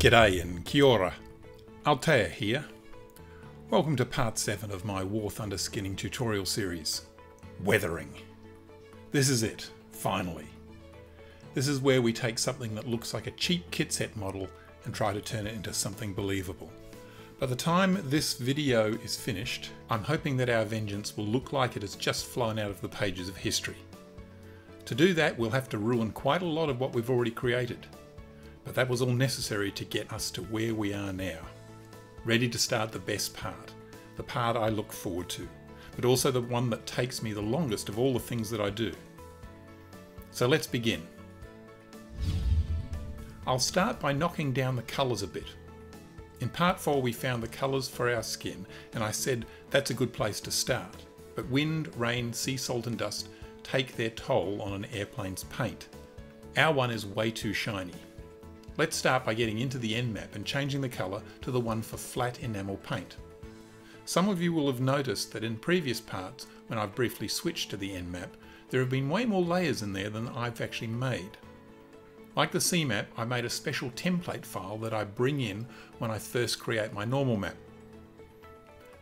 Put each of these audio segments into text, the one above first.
G'day and kia ora. Aotea here. Welcome to part 7 of my War Thunder skinning tutorial series, Weathering. This is it, finally. This is where we take something that looks like a cheap kit set model and try to turn it into something believable. By the time this video is finished, I'm hoping that our vengeance will look like it has just flown out of the pages of history. To do that, we'll have to ruin quite a lot of what we've already created. But that was all necessary to get us to where we are now. Ready to start the best part, the part I look forward to, but also the one that takes me the longest of all the things that I do. So let's begin. I'll start by knocking down the colours a bit. In part 4 we found the colours for our skin and I said that's a good place to start. But wind, rain, sea salt and dust take their toll on an airplane's paint. Our one is way too shiny. Let's start by getting into the NMap and changing the colour to the one for flat enamel paint. Some of you will have noticed that in previous parts, when I've briefly switched to the NMap, there have been way more layers in there than I've actually made. Like the CMap, I made a special template file that I bring in when I first create my normal map.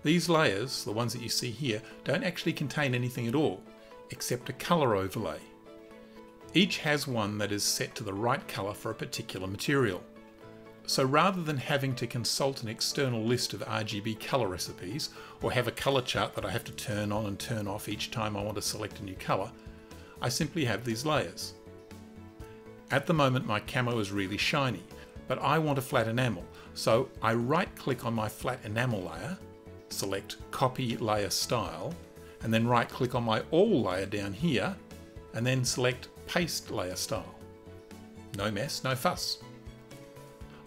These layers, the ones that you see here, don't actually contain anything at all, except a colour overlay. Each has one that is set to the right colour for a particular material. So rather than having to consult an external list of RGB colour recipes, or have a colour chart that I have to turn on and turn off each time I want to select a new colour, I simply have these layers. At the moment my camo is really shiny, but I want a flat enamel, so I right click on my flat enamel layer, select copy layer style, and then right click on my all layer down here, and then select paste layer style. No mess, no fuss.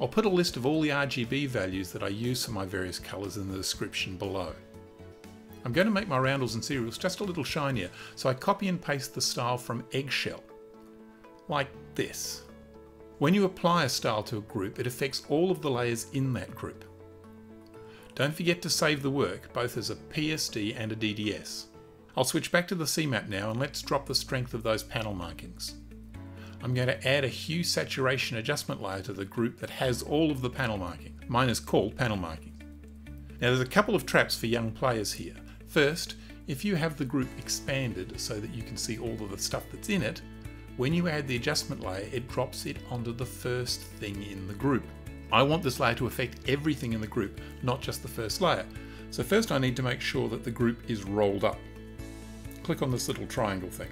I'll put a list of all the RGB values that I use for my various colours in the description below. I'm going to make my roundels and serials just a little shinier, so I copy and paste the style from Eggshell. Like this. When you apply a style to a group, it affects all of the layers in that group. Don't forget to save the work, both as a PSD and a DDS. I'll switch back to the C-map now and let's drop the strength of those panel markings. I'm going to add a hue saturation adjustment layer to the group that has all of the panel marking. Mine is called panel marking. Now there's a couple of traps for young players here. First, if you have the group expanded so that you can see all of the stuff that's in it, when you add the adjustment layer, it drops it onto the first thing in the group. I want this layer to affect everything in the group, not just the first layer. So first I need to make sure that the group is rolled up. Click on this little triangle thing.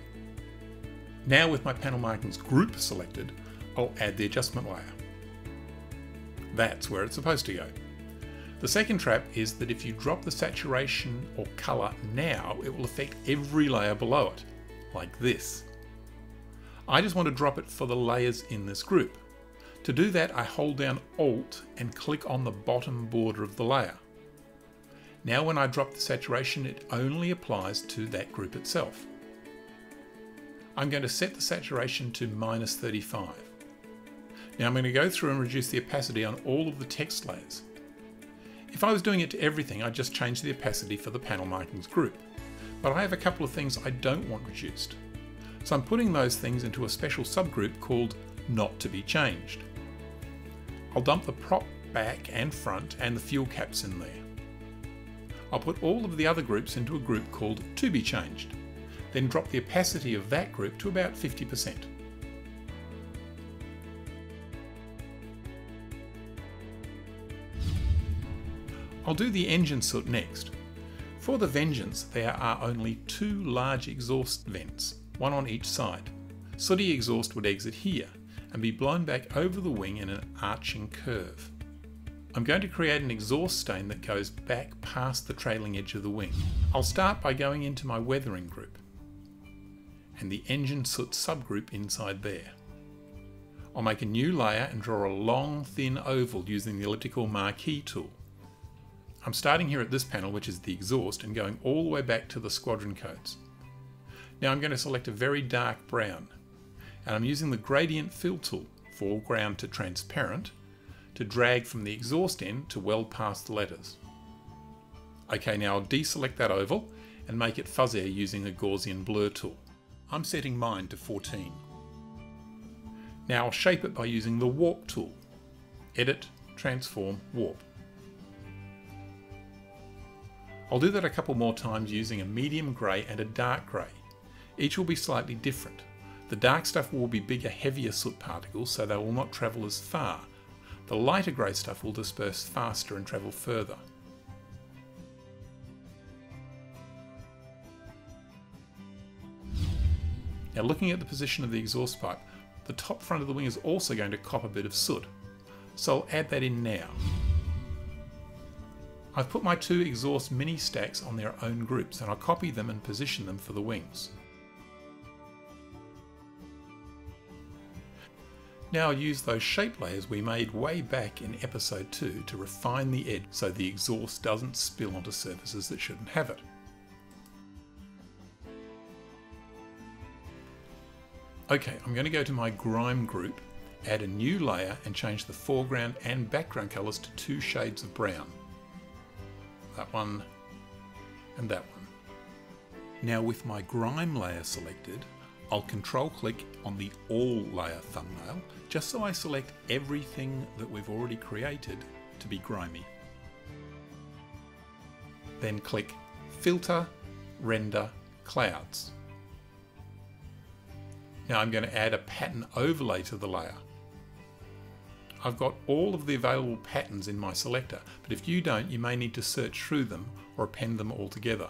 Now with my panel markings group selected, I'll add the adjustment layer. That's where it's supposed to go. The second trap is that if you drop the saturation or colour now, it will affect every layer below it, like this. I just want to drop it for the layers in this group. To do that, I hold down Alt and click on the bottom border of the layer. Now when I drop the saturation, it only applies to that group itself. I'm going to set the saturation to minus 35. Now I'm going to go through and reduce the opacity on all of the text layers. If I was doing it to everything, I'd just change the opacity for the panel markings group. But I have a couple of things I don't want reduced. So I'm putting those things into a special subgroup called not to be changed. I'll dump the prop back and front and the fuel caps in there. I'll put all of the other groups into a group called to be changed, then drop the opacity of that group to about 50%. I'll do the engine soot next. For the Vengeance there are only two large exhaust vents, one on each side. Sooty exhaust would exit here and be blown back over the wing in an arching curve. I'm going to create an exhaust stain that goes back past the trailing edge of the wing. I'll start by going into my weathering group and the engine soot subgroup inside there. I'll make a new layer and draw a long thin oval using the elliptical marquee tool. I'm starting here at this panel which is the exhaust and going all the way back to the squadron codes. Now I'm going to select a very dark brown and I'm using the gradient fill tool, foreground to transparent, to drag from the exhaust end to well past the letters. Okay, now I'll deselect that oval and make it fuzzier using the Gaussian blur tool. I'm setting mine to 14. Now I'll shape it by using the warp tool. Edit, Transform, Warp. I'll do that a couple more times using a medium grey and a dark grey. Each will be slightly different. The dark stuff will be bigger, heavier soot particles, so they will not travel as far. The lighter grey stuff will disperse faster and travel further. Now looking at the position of the exhaust pipe, the top front of the wing is also going to cop a bit of soot. So I'll add that in now. I've put my two exhaust mini stacks on their own groups and I'll copy them and position them for the wings. Now use those shape layers we made way back in episode 2 to refine the edge so the exhaust doesn't spill onto surfaces that shouldn't have it. Okay, I'm going to go to my grime group, add a new layer and change the foreground and background colours to two shades of brown. That one and that one. Now with my grime layer selected, I'll control click on the all layer thumbnail just so I select everything that we've already created to be grimy. Then click filter, render, clouds. Now I'm going to add a pattern overlay to the layer. I've got all of the available patterns in my selector, but if you don't, you may need to search through them or append them all together.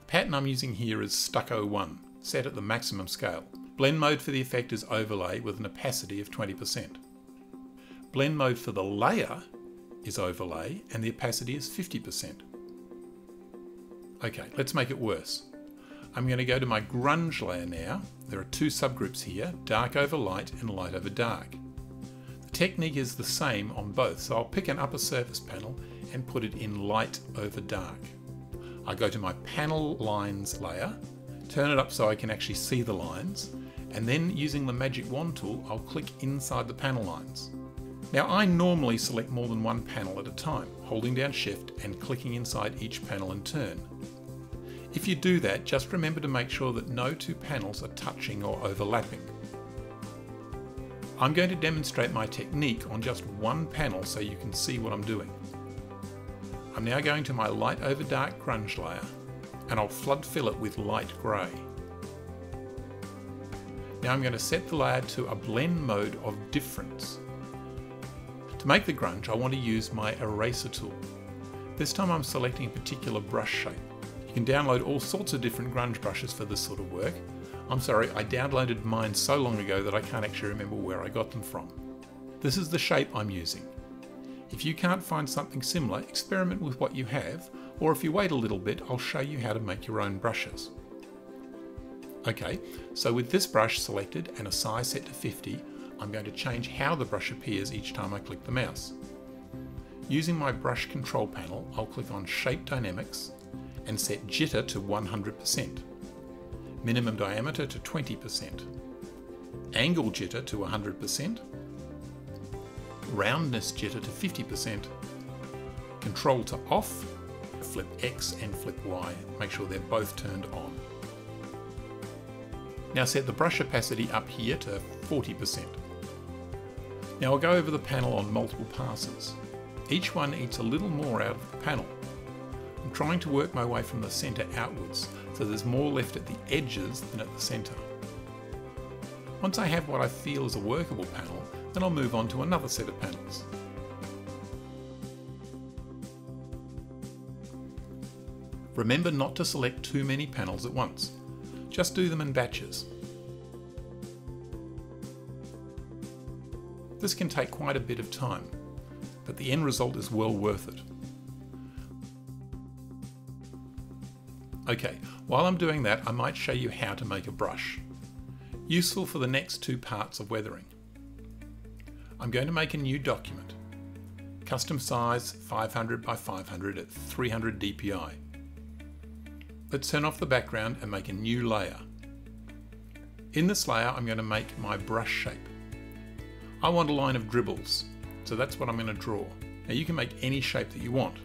The pattern I'm using here is Stucco 1, set at the maximum scale. Blend mode for the effect is overlay with an opacity of 20%. Blend mode for the layer is overlay and the opacity is 50%. Okay, let's make it worse. I'm going to go to my grunge layer now. There are two subgroups here, dark over light and light over dark. The technique is the same on both, so I'll pick an upper surface panel and put it in light over dark. I go to my panel lines layer, turn it up so I can actually see the lines, and then using the magic wand tool, I'll click inside the panel lines. Now I normally select more than one panel at a time, holding down shift and clicking inside each panel in turn. If you do that, just remember to make sure that no two panels are touching or overlapping. I'm going to demonstrate my technique on just one panel so you can see what I'm doing. I'm now going to my light over dark grunge layer and I'll flood fill it with light grey. Now I'm going to set the layer to a blend mode of difference. To make the grunge I want to use my eraser tool. This time I'm selecting a particular brush shape. You can download all sorts of different grunge brushes for this sort of work. I'm sorry, I downloaded mine so long ago that I can't actually remember where I got them from. This is the shape I'm using. If you can't find something similar, experiment with what you have, or if you wait a little bit, I'll show you how to make your own brushes. Okay, so with this brush selected and a size set to 50, I'm going to change how the brush appears each time I click the mouse. Using my brush control panel, I'll click on Shape Dynamics and set jitter to 100%, minimum diameter to 20%, angle jitter to 100%, roundness jitter to 50%, control to off, flip X and flip Y, make sure they're both turned on. Now set the brush opacity up here to 40%. Now I'll go over the panel on multiple passes. Each one eats a little more out of the panel, I'm trying to work my way from the centre outwards, so there's more left at the edges than at the centre. Once I have what I feel is a workable panel, then I'll move on to another set of panels. Remember not to select too many panels at once. Just do them in batches. This can take quite a bit of time, but the end result is well worth it. Okay, while I'm doing that, I might show you how to make a brush. Useful for the next two parts of weathering. I'm going to make a new document. Custom size 500 by 500 at 300 dpi. Let's turn off the background and make a new layer. In this layer, I'm going to make my brush shape. I want a line of dribbles, so that's what I'm going to draw. Now you can make any shape that you want.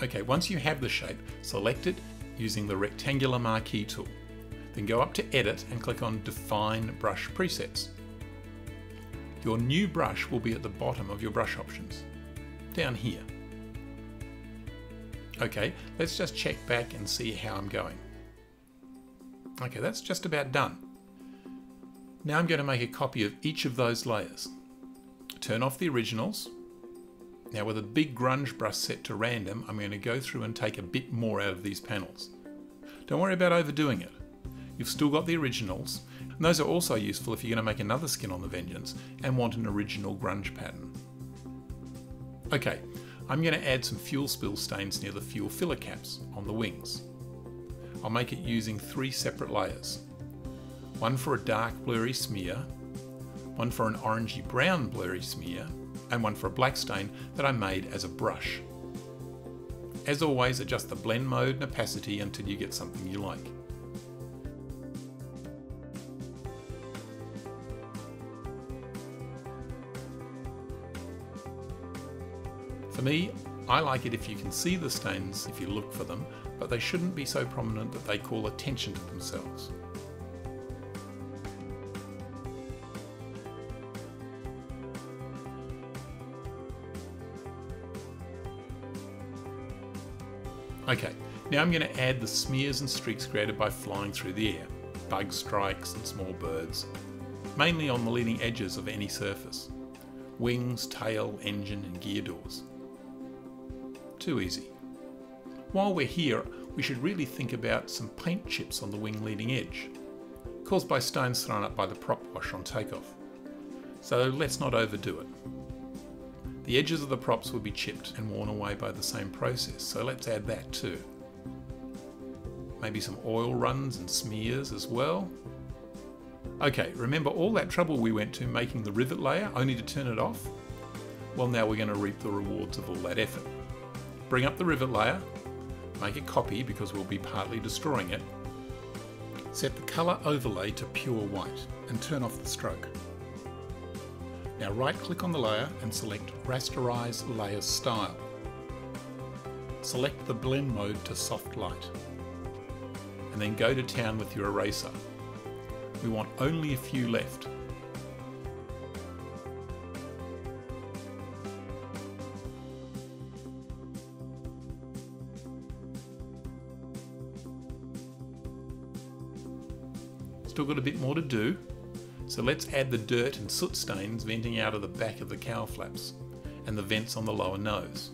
Okay, once you have the shape, select it using the rectangular marquee tool. Then go up to Edit and click on Define Brush Presets. Your new brush will be at the bottom of your brush options, down here. Okay, let's just check back and see how I'm going. Okay, that's just about done. Now I'm going to make a copy of each of those layers. Turn off the originals. Now with a big grunge brush set to random, I'm going to go through and take a bit more out of these panels. Don't worry about overdoing it. You've still got the originals, and those are also useful if you're going to make another skin on the Vengeance and want an original grunge pattern. Okay, I'm going to add some fuel spill stains near the fuel filler caps on the wings. I'll make it using three separate layers. One for a dark blurry smear, one for an orangey brown blurry smear, and one for a black stain that I made as a brush. As always, adjust the blend mode and opacity until you get something you like. For me, I like it if you can see the stains if you look for them, but they shouldn't be so prominent that they call attention to themselves. Okay, now I'm going to add the smears and streaks created by flying through the air, bug strikes and small birds, mainly on the leading edges of any surface. Wings, tail, engine and gear doors. Too easy. While we're here, we should really think about some paint chips on the wing leading edge, caused by stones thrown up by the prop wash on takeoff. So let's not overdo it. The edges of the props will be chipped and worn away by the same process, so let's add that too. Maybe some oil runs and smears as well. Okay, remember all that trouble we went to making the rivet layer only to turn it off? Well now we're going to reap the rewards of all that effort. Bring up the rivet layer, make a copy because we'll be partly destroying it. Set the colour overlay to pure white and turn off the stroke. Now right click on the layer and select Rasterize Layer Style. Select the blend mode to soft light. And then go to town with your eraser. We want only a few left. Still got a bit more to do, so let's add the dirt and soot stains venting out of the back of the cowl flaps and the vents on the lower nose.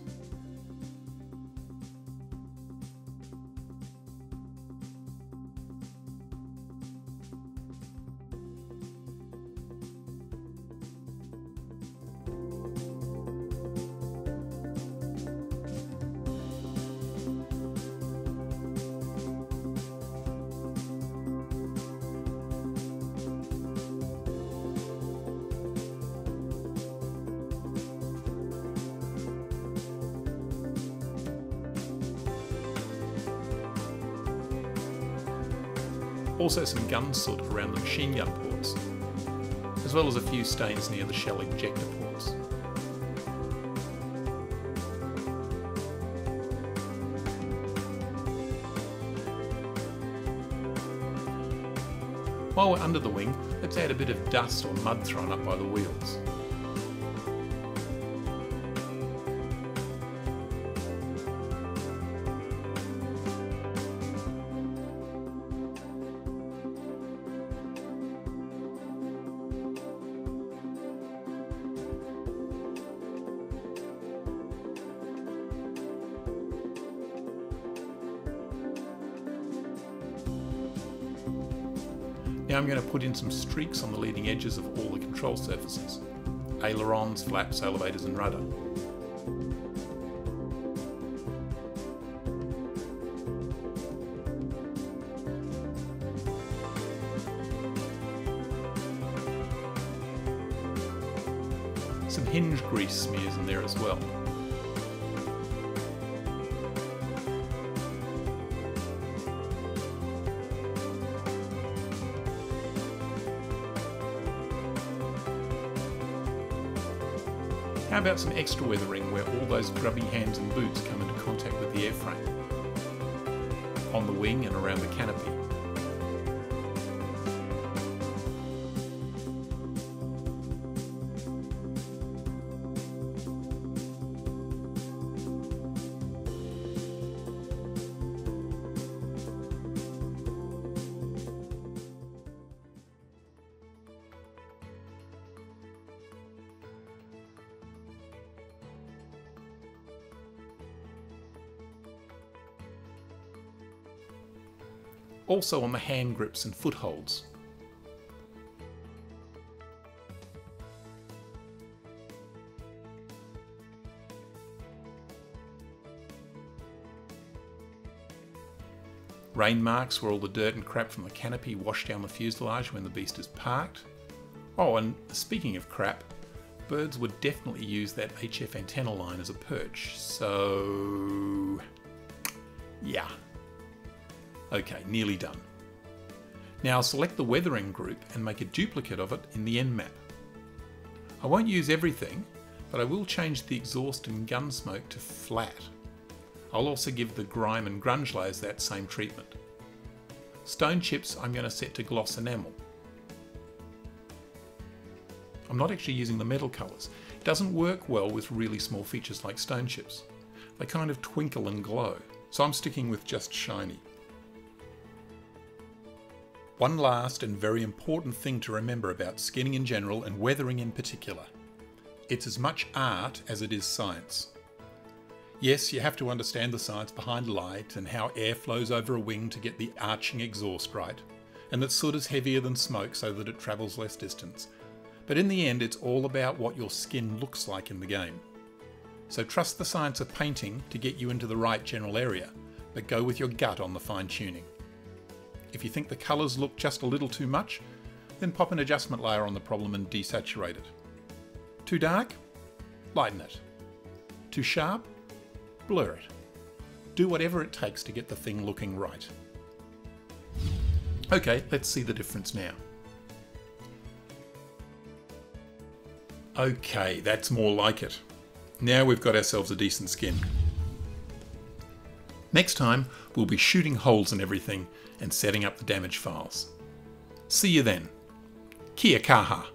Also some gun soot around the machine gun ports, as well as a few stains near the shell ejector ports. While we're under the wing, let's add a bit of dust or mud thrown up by the wheels. Now I'm going to put in some streaks on the leading edges of all the control surfaces. Ailerons, flaps, elevators and rudder. Some hinge grease smears in there as well. About some extra weathering where all those grubby hands and boots come into contact with the airframe? On the wing and around the canopy. Also on the hand grips and footholds. Rain marks where all the dirt and crap from the canopy wash down the fuselage when the beast is parked. Oh, and speaking of crap, birds would definitely use that HF antenna line as a perch, so... yeah. Okay, nearly done. Now select the weathering group and make a duplicate of it in the NMap. I won't use everything, but I will change the exhaust and gun smoke to flat. I'll also give the grime and grunge layers that same treatment. Stone chips I'm going to set to gloss enamel. I'm not actually using the metal colours. It doesn't work well with really small features like stone chips. They kind of twinkle and glow, so I'm sticking with just shiny. One last and very important thing to remember about skinning in general and weathering in particular. It's as much art as it is science. Yes, you have to understand the science behind light and how air flows over a wing to get the arching exhaust right, and that soot is heavier than smoke so that it travels less distance. But in the end, it's all about what your skin looks like in the game. So trust the science of painting to get you into the right general area, but go with your gut on the fine tuning. If you think the colours look just a little too much, then pop an adjustment layer on the problem and desaturate it. Too dark? Lighten it. Too sharp? blur it. Do whatever it takes to get the thing looking right. Okay, let's see the difference now. Okay, that's more like it. Now we've got ourselves a decent skin. Next time, we'll be shooting holes in everything and setting up the damage files. See you then. Kia kaha.